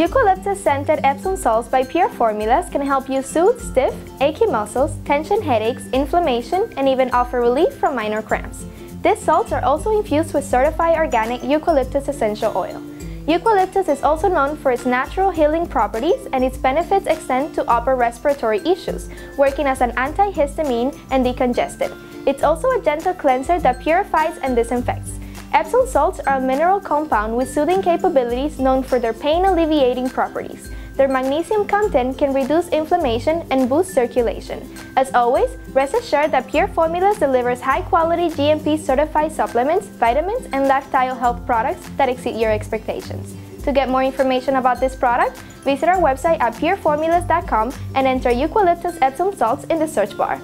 Eucalyptus scented Epsom salts by Pure Formulas can help you soothe stiff, achy muscles, tension headaches, inflammation, and even offer relief from minor cramps. These salts are also infused with certified organic eucalyptus essential oil. Eucalyptus is also known for its natural healing properties and its benefits extend to upper respiratory issues, working as an antihistamine and decongestant. It's also a gentle cleanser that purifies and disinfects. Epsom salts are a mineral compound with soothing capabilities known for their pain alleviating properties. Their magnesium content can reduce inflammation and boost circulation. As always, rest assured that Pure Formulas delivers high-quality GMP certified supplements, vitamins, and lifestyle health products that exceed your expectations. To get more information about this product, visit our website at pureformulas.com and enter eucalyptus Epsom salts in the search bar.